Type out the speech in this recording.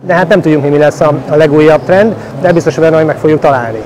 De hát nem tudjuk mi, mi lesz a, a legújabb trend, de biztos benne, hogy meg fogjuk találni.